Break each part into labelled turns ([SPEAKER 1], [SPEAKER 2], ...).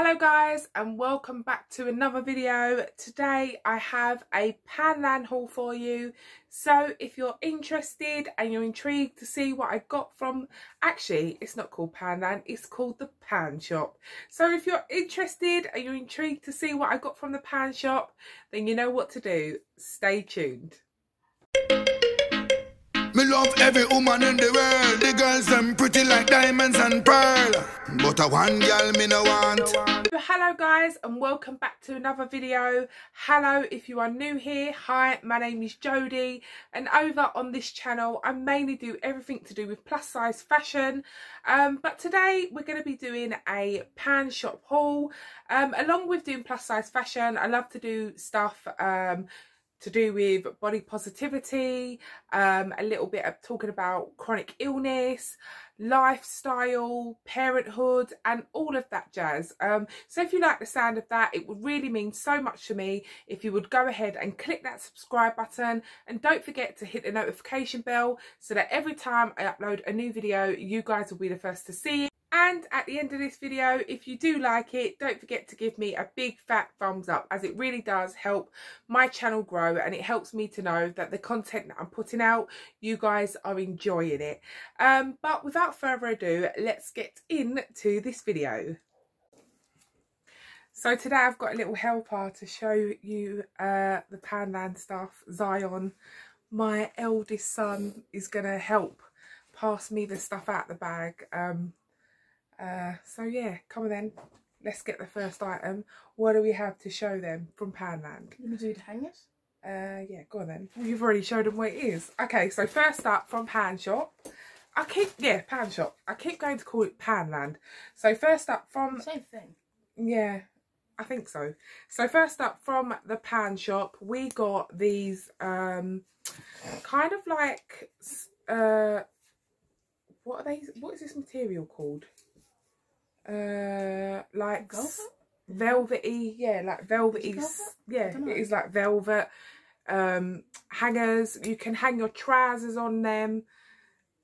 [SPEAKER 1] Hello guys and welcome back to another video. Today I have a Poundland haul for you. So if you're interested and you're intrigued to see what I got from, actually it's not called Poundland, it's called the Pan Shop. So if you're interested and you're intrigued to see what I got from the Pan Shop, then you know what to do. Stay tuned.
[SPEAKER 2] Me love every woman in the world. The girls them pretty like diamonds and pearl. But a one girl me no want.
[SPEAKER 1] Hello guys and welcome back to another video. Hello if you are new here. Hi, my name is Jodie and over on this channel I mainly do everything to do with plus size fashion. Um, but today we're going to be doing a pan shop haul. Um, along with doing plus size fashion, I love to do stuff um, to do with body positivity, um, a little bit of talking about chronic illness, lifestyle, parenthood, and all of that jazz. Um, so if you like the sound of that, it would really mean so much to me if you would go ahead and click that subscribe button and don't forget to hit the notification bell so that every time I upload a new video, you guys will be the first to see it. And at the end of this video, if you do like it, don't forget to give me a big fat thumbs up as it really does help my channel grow and it helps me to know that the content that I'm putting out, you guys are enjoying it. Um, but without further ado, let's get into this video. So today I've got a little helper to show you uh, the Poundland stuff. Zion, my eldest son, is going to help pass me the stuff out the bag. Um, uh, so yeah, come on then. Let's get the first item. What do we have to show them from Poundland?
[SPEAKER 3] Let me do the hangers.
[SPEAKER 1] Uh, yeah, go on then. Well, you've already showed them where it is. Okay, so first up from Pan Shop. I keep, yeah, Pan Shop. I keep going to call it Poundland. So first up from...
[SPEAKER 3] Same thing.
[SPEAKER 1] Yeah, I think so. So first up from the Pan Shop, we got these um, kind of like... Uh, what are they? What is this material called? Uh like
[SPEAKER 3] Velvet?
[SPEAKER 1] velvety yeah like velvety
[SPEAKER 3] velvet?
[SPEAKER 1] yeah it is like velvet um hangers you can hang your trousers on them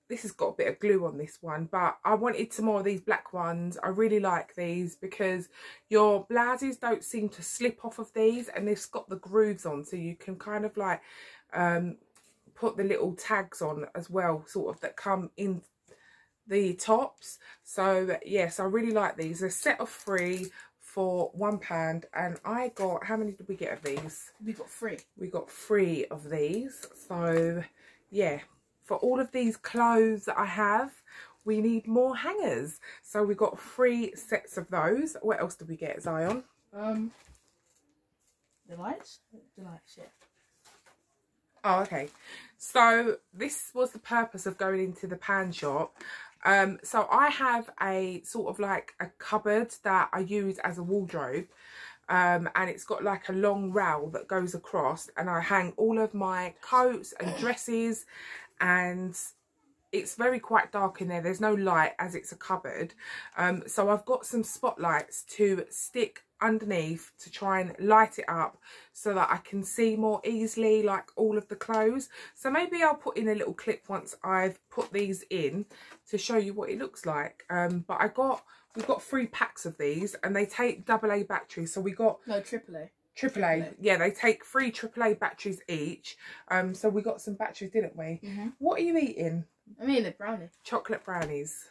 [SPEAKER 1] this has got a bit of glue on this one but i wanted some more of these black ones i really like these because your blouses don't seem to slip off of these and they've got the grooves on so you can kind of like um put the little tags on as well sort of that come in the tops so yes i really like these a set of three for one pound and i got how many did we get of these
[SPEAKER 3] We got three.
[SPEAKER 1] we got three of these so yeah for all of these clothes that i have we need more hangers so we got three sets of those what else did we get zion
[SPEAKER 3] Um, the lights. The lights. Yeah.
[SPEAKER 1] Oh, okay. So this was the purpose of going into the pan shop. Um, so I have a sort of like a cupboard that I use as a wardrobe. Um, and it's got like a long rail that goes across and I hang all of my coats and dresses and it's very quite dark in there there's no light as it's a cupboard um, so I've got some spotlights to stick underneath to try and light it up so that I can see more easily like all of the clothes so maybe I'll put in a little clip once I've put these in to show you what it looks like um, but I got we've got three packs of these and they take double A batteries so we got
[SPEAKER 3] No, triple A.
[SPEAKER 1] Triple A,
[SPEAKER 3] AAA.
[SPEAKER 1] yeah, they take three AAA batteries each. Um, so we got some batteries, didn't we?
[SPEAKER 3] Mhm.
[SPEAKER 1] What are you eating?
[SPEAKER 3] I mean, a brownie.
[SPEAKER 1] Chocolate brownies.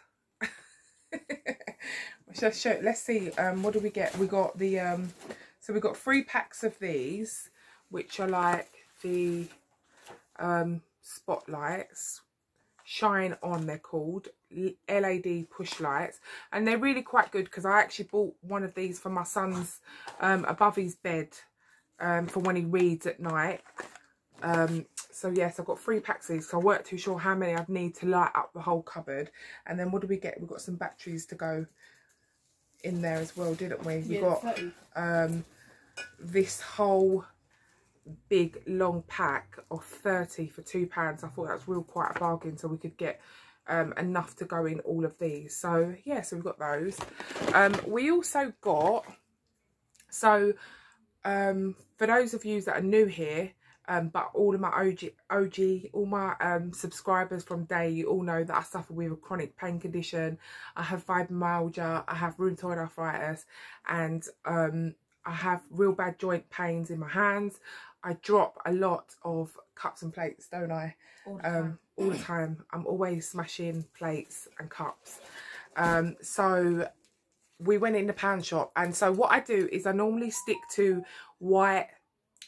[SPEAKER 1] let's show. Let's see. Um, what do we get? We got the um, so we got three packs of these, which are like the um spotlights. Shine on, they're called LED push lights, and they're really quite good because I actually bought one of these for my son's um above his bed um for when he reads at night. Um, so yes, I've got three packs of these. So I weren't too sure how many I'd need to light up the whole cupboard. And then what do we get? We've got some batteries to go in there as well, didn't we? We
[SPEAKER 3] yeah,
[SPEAKER 1] got um this whole big long pack of 30 for two pounds i thought that was real quite a bargain so we could get um enough to go in all of these so yeah so we've got those um we also got so um for those of you that are new here Um, but all of my OG, OG all my um, subscribers from day, you all know that I suffer with a chronic pain condition. I have fibromyalgia, I have rheumatoid arthritis, and um, I have real bad joint pains in my hands. I drop a lot of cups and plates, don't I?
[SPEAKER 3] All the time.
[SPEAKER 1] Um, all the time. I'm always smashing plates and cups. Um, so we went in the pound shop and so what I do is I normally stick to white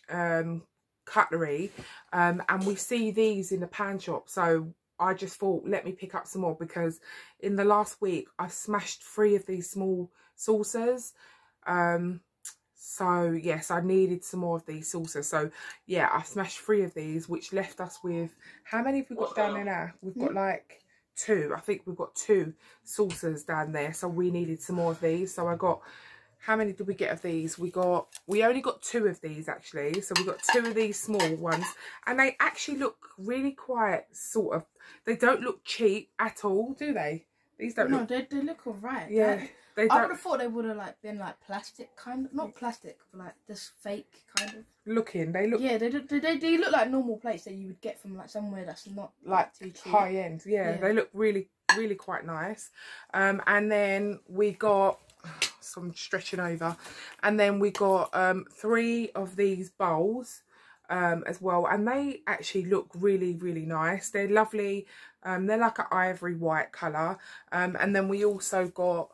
[SPEAKER 1] um, cutlery um, and we see these in the pan shop. So I just thought let me pick up some more because in the last week I've smashed three of these small saucers. Um, so yes I needed some more of these saucers. So yeah I've smashed three of these which left us with how many have we got down there now? We've got like two. I think we've got two saucers down there so we needed some more of these. So I got how many did we get of these we got we only got two of these actually so we got two of these small ones and they actually look really quite sort of they don't look cheap at all do they these don't
[SPEAKER 3] no,
[SPEAKER 1] look
[SPEAKER 3] they, they look alright.
[SPEAKER 1] yeah
[SPEAKER 3] Like,
[SPEAKER 1] they
[SPEAKER 3] I would have thought they would have like been like plastic kind of not plastic, but like just fake kind of.
[SPEAKER 1] looking they look
[SPEAKER 3] Yeah, they, they they they look like normal plates that you would get from like somewhere that's not
[SPEAKER 1] like
[SPEAKER 3] too cheap.
[SPEAKER 1] high end yeah,
[SPEAKER 3] Yeah.
[SPEAKER 1] they look really really quite nice um and then we got some stretching over and then we got um three of these bowls um as well and they actually look really really nice they're lovely um they're like an ivory white color um and then we also got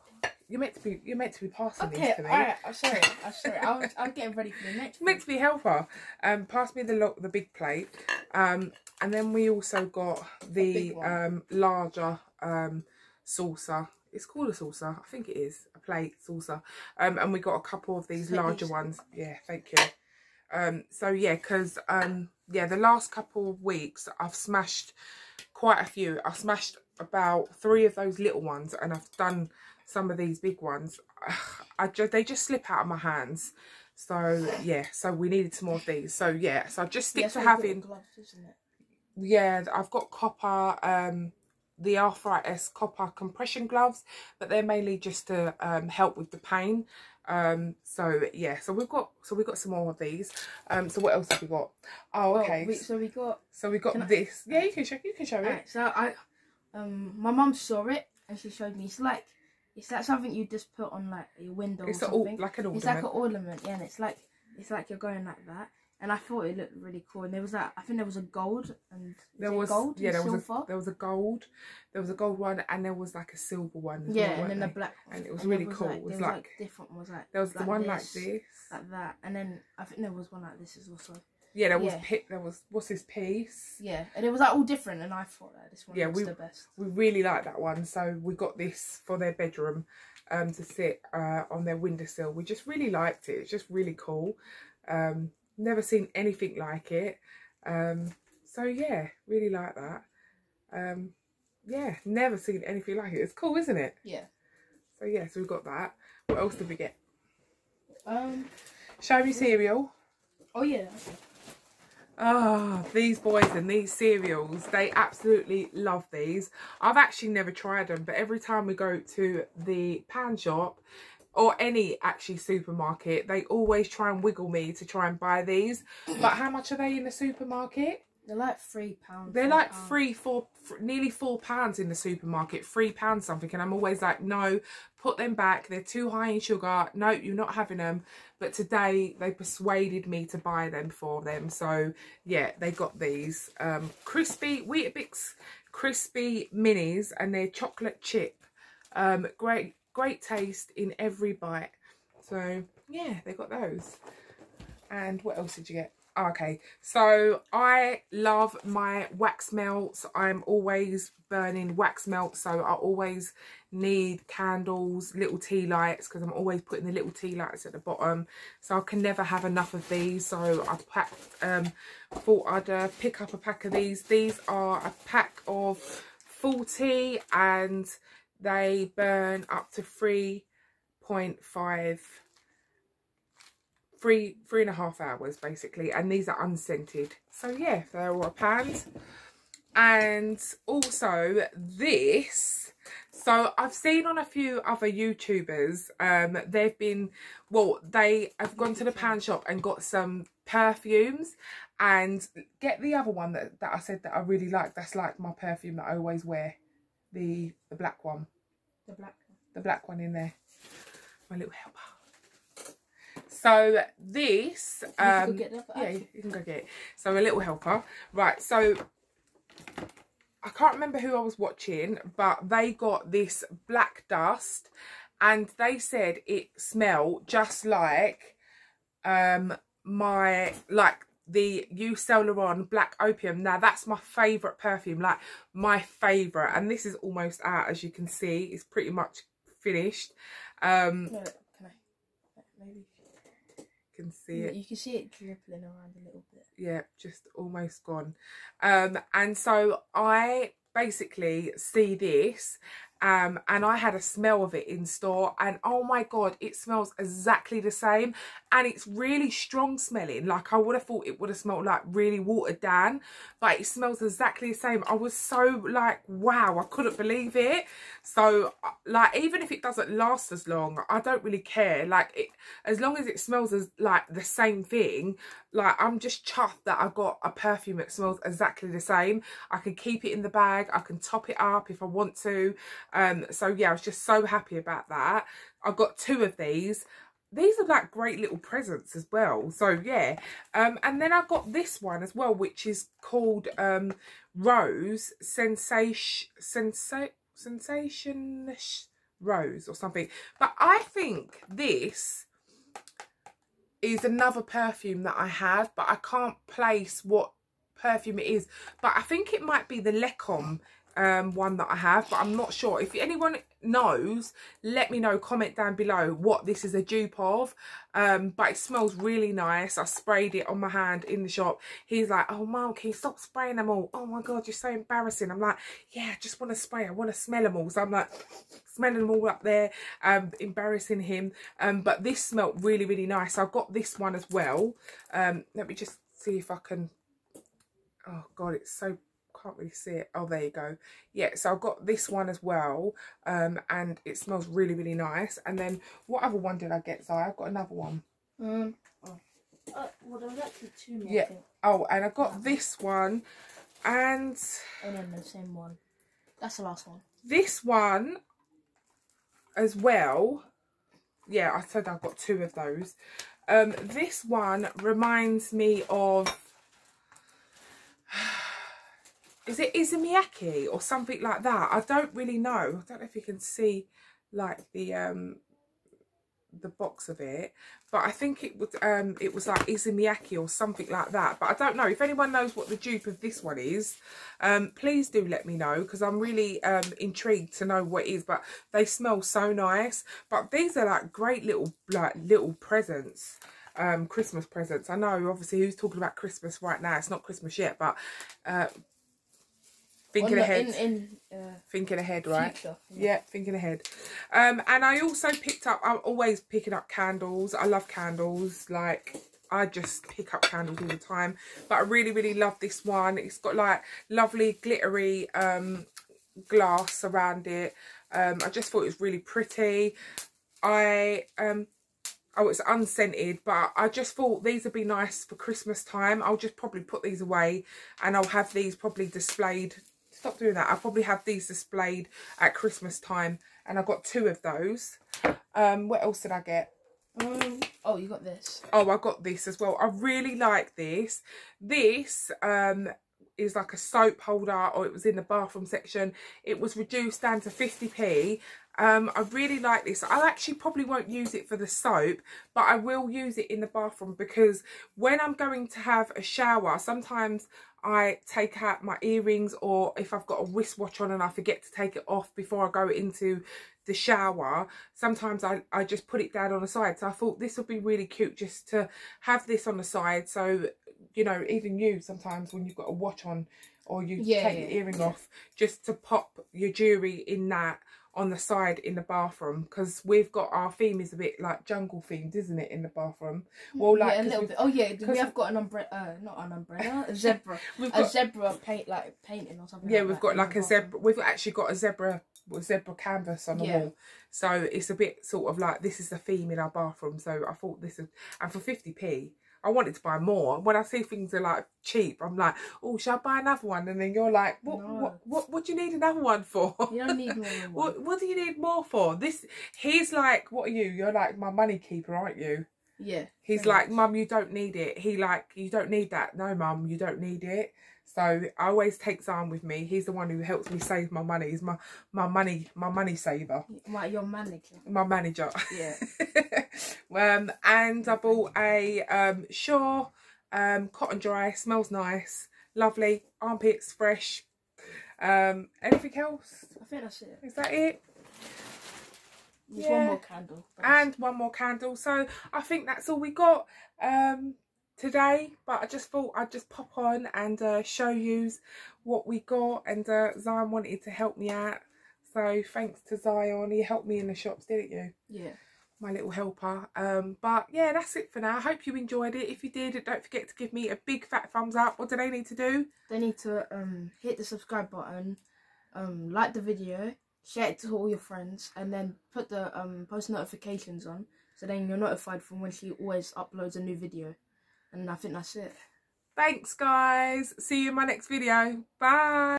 [SPEAKER 1] you're meant to be you're meant to be passing
[SPEAKER 3] Okay,
[SPEAKER 1] these to me
[SPEAKER 3] alright. I'm sorry. I'm sorry. I was I'm getting ready for the next.
[SPEAKER 1] meant to be helper. Um, pass me the lo- the big plate. Um, and then we also got the um larger um saucer. It's called a saucer. I think it is a plate saucer. Um, and we got a couple of these larger ones. Yeah, thank you. Um, so yeah, because um, yeah, the last couple of weeks I've smashed quite a few. I've smashed about three of those little ones, and I've done some of these big ones. I just they just slip out of my hands. So yeah, so we needed some more of these. So yeah, so I just stick to having
[SPEAKER 3] gloves,
[SPEAKER 1] yeah, I've got copper, um, the arthritis copper compression gloves, but they're mainly just to um, help with the pain. Um, so yeah, so we've got so we've got some more of these. Um, so what else have we got? Oh,
[SPEAKER 3] Well,
[SPEAKER 1] okay.
[SPEAKER 3] we, so we got.
[SPEAKER 1] so we got
[SPEAKER 3] can I-
[SPEAKER 1] this. Yeah, you can show. You can show it.
[SPEAKER 3] Alright, so I, um, my mum saw it and she showed me. It's like, it's like something you just put on like your window
[SPEAKER 1] It's
[SPEAKER 3] or something.
[SPEAKER 1] like an
[SPEAKER 3] It's
[SPEAKER 1] ornament.
[SPEAKER 3] like an ornament, yeah, and it's like it's like you're going like that. And I thought it looked really cool. And there was that I think there was a gold and
[SPEAKER 1] there was
[SPEAKER 3] gold
[SPEAKER 1] yeah, there was a there was a gold, there was a gold one, and there was like a silver one.
[SPEAKER 3] Yeah,
[SPEAKER 1] well,
[SPEAKER 3] and then the
[SPEAKER 1] they?
[SPEAKER 3] black one.
[SPEAKER 1] And it was
[SPEAKER 3] there
[SPEAKER 1] really cool.
[SPEAKER 3] Like,
[SPEAKER 1] It was
[SPEAKER 3] there
[SPEAKER 1] like-
[SPEAKER 3] different ones like
[SPEAKER 1] There was the one like
[SPEAKER 3] this,
[SPEAKER 1] this.
[SPEAKER 3] like that, and then I think there was one like this as also.
[SPEAKER 1] Yeah, there was
[SPEAKER 3] yeah.
[SPEAKER 1] pi- there was what's this piece?
[SPEAKER 3] Yeah, and it was like all different, and I thought that this one
[SPEAKER 1] Yeah,
[SPEAKER 3] was
[SPEAKER 1] we-
[SPEAKER 3] the best.
[SPEAKER 1] we really like that one so we got this for their bedroom um to sit uh on their windowsill we just really liked it it's just really cool um never seen anything like it um so yeah really like that um yeah never seen anything like it it's cool isn't it
[SPEAKER 3] Yeah.
[SPEAKER 1] so yeah so we got that what else did we get
[SPEAKER 3] Um.
[SPEAKER 1] show me cereal
[SPEAKER 3] Oh yeah.
[SPEAKER 1] Oh, these boys and these cereals, they absolutely love these. I've actually never tried them, but every time we go to the pan shop or any actually supermarket, they always try and wiggle me to try and buy these. But how much are they in the supermarket?
[SPEAKER 3] They're like three pounds.
[SPEAKER 1] They're like
[SPEAKER 3] pounds.
[SPEAKER 1] three, four, nearly four pounds in the supermarket, three pounds something. And I'm always like, no, put them back. They're too high in sugar. No, you're not having them. But today they persuaded me to buy them for them. So yeah, they got these um, crispy Weetabix crispy minis, and they're chocolate chip. Um, great, great taste in every bite. So yeah, they got those. And what else did you get? Oh, Okay, so I love my wax melts. I'm always burning wax melts, so I always need candles, little tea lights, because I'm always putting the little tea lights at the bottom. So I can never have enough of these. So I packed, um, thought I'd uh, pick up a pack of these. These are a pack of 40 and they burn up to 3.5 three three and a half hours basically and these are unscented. So yeah they're all pound and also this so i've seen on a few other youtubers um they've been well they have gone to the pan shop and got some perfumes. And get the other one that, that i said that i really like that's like my perfume that i always wear the the black one.
[SPEAKER 3] The black
[SPEAKER 1] the black one in there. My little helper. So this
[SPEAKER 3] You
[SPEAKER 1] um
[SPEAKER 3] get that
[SPEAKER 1] yeah you can go get it. So a little helper. Right so i can't remember who i was watching but they got this black dust and they said it smelled just like um my like the Yves Saint Laurent Black Opium. Now that's my favourite perfume, like my favourite. And this is almost out, as you can see. It's pretty much finished. Um,
[SPEAKER 3] No, can I? Maybe.
[SPEAKER 1] you can see it.
[SPEAKER 3] You can see it dribbling around a little bit.
[SPEAKER 1] yeah just almost gone um and so i basically see this um and i had a smell of it in store and oh my god it smells exactly the same. And it's really strong smelling. Like i would have thought it would have smelled like really watered down but it smells exactly the same. I was so like wow i couldn't believe it. So uh, like even if it doesn't last as long i don't really care. Like it as long as it smells as like the same thing like i'm just chuffed that i got a perfume that smells exactly the same. I can keep it in the bag. I can top it up if i want to. Um so yeah i was just so happy about that. I got two of these. These are like great little presents as well. So yeah. Um and then i got this one as well which is called um rose sensation sensa sensation rose or something. But i think this is another perfume that I have, but I can't place what perfume it is. But I think it might be the Lancôme um, one that I have, but I'm not sure. If anyone knows, let me know, comment down below what this is a dupe of. Um, but it smells really nice. I sprayed it on my hand in the shop. He's like, oh, Mom, can you stop spraying them all? Oh, my God, you're so embarrassing. I'm like, yeah, I just want to spray. I want to smell them all. So I'm like, smelling them all up there, um, embarrassing him. Um, but this smelled really, really nice. I've got this one as well. Um, let me just see if I can... Oh, God, it's so can't really see it oh there you go yeah so i've got this one as well um and it smells really really nice and then what other one did i get Zai? i've got another one
[SPEAKER 3] Um. Oh. Uh, well, there was actually two more.
[SPEAKER 1] Yeah. Oh and i got this one and
[SPEAKER 3] And then the same one. That's the last one.
[SPEAKER 1] this one as well yeah i said i've got two of those um this one reminds me of is it Issey Miyake or something like that? I don't really know. I don't know if you can see like the um the box of it but i think it was um it was like Issey Miyake or something like that but i don't know. If anyone knows what the dupe of this one is um please do let me know because i'm really um intrigued to know what it is but they smell so nice. But these are like great little like little presents um christmas presents. I know obviously who's talking about christmas right now? It's not christmas yet but uh thinking ahead.
[SPEAKER 3] In in uh,
[SPEAKER 1] thinking ahead right?
[SPEAKER 3] future.
[SPEAKER 1] yeah thinking ahead. Um and i also picked up i'm always picking up candles. I love candles. Like i just pick up candles all the time. But i really really love this one. It's got like lovely glittery um glass around it. Um i just thought it was really pretty. I um Oh, it's unscented, but I just thought these would be nice for Christmas time. I'll just probably put these away and I'll have these probably displayed. Stop doing that. I'll probably have these displayed at Christmas time. And I got two of those. Um, what else did I get?
[SPEAKER 3] Um, oh, you got this.
[SPEAKER 1] Oh, I got this as well. I really like this. This um is like a soap holder or it was in the bathroom section. It was reduced down to 50p. Um, I really like this. I actually probably won't use it for the soap, but I will use it in the bathroom because when I'm going to have a shower, sometimes I take out my earrings or if I've got a wristwatch on and I forget to take it off before I go into the shower, sometimes I, I just put it down on the side. So I thought this would be really cute just to have this on the side. So, you know, even you sometimes when you've got a watch on or you
[SPEAKER 3] Yeah,
[SPEAKER 1] take
[SPEAKER 3] yeah,
[SPEAKER 1] your earring off, just to pop your jewellery in that on the side in the bathroom because we've got our theme is a bit like jungle themed, isn't it, in the bathroom? Well, like
[SPEAKER 3] yeah, a little bit. Oh yeah, we have got an umbrella. Uh, not an umbrella. A zebra.
[SPEAKER 1] We've
[SPEAKER 3] a
[SPEAKER 1] got-
[SPEAKER 3] zebra paint like painting or something.
[SPEAKER 1] yeah,
[SPEAKER 3] like
[SPEAKER 1] we've got like a
[SPEAKER 3] bathroom.
[SPEAKER 1] zebra. We've actually got a zebra zebra canvas on the
[SPEAKER 3] Yeah.
[SPEAKER 1] wall, so it's a bit sort of like this is the theme in our bathroom. So I thought this is, and for fifty p. I wanted to buy more. When I see things are like cheap, I'm like, oh, shall I buy another one? And then you're like, what,
[SPEAKER 3] No.
[SPEAKER 1] what, what, what do you need another one for?
[SPEAKER 3] You don't need more one.
[SPEAKER 1] What what do you need more for? This he's like, what are you? You're like my money keeper, aren't you?
[SPEAKER 3] Yeah.
[SPEAKER 1] He's like,
[SPEAKER 3] much.
[SPEAKER 1] Mum, you don't need it. He like, you don't need that. No, Mum, you don't need it. So I always take Zion with me. He's the one who helps me save my money. He's my my money my money saver,
[SPEAKER 3] My, your manager.
[SPEAKER 1] my manager.
[SPEAKER 3] Yeah.
[SPEAKER 1] um, and I bought a um Sure um cotton dry. Smells nice, lovely. Armpits fresh. Um, anything else?
[SPEAKER 3] I think that's it.
[SPEAKER 1] Is that it?
[SPEAKER 3] There's
[SPEAKER 1] Yeah.
[SPEAKER 3] one more candle.
[SPEAKER 1] and one more candle. So I think that's all we got um, today. But I just thought I'd just pop on and uh, show you what we got. And uh, Zion wanted to help me out. So thanks to Zion, he helped me in the shops, didn't you?
[SPEAKER 3] Yeah.
[SPEAKER 1] My little helper. Um, but yeah, that's it for now. I hope you enjoyed it. If you did, don't forget to give me a big fat thumbs up. What do they need to do?
[SPEAKER 3] They need to um hit the subscribe button, um like the video, share it to all your friends, and then put the um post notifications on, so then you're notified from when she always uploads a new video. And I think that's it.
[SPEAKER 1] Thanks, guys. See you in my next video. Bye.